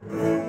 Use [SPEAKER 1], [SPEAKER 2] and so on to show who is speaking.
[SPEAKER 1] Música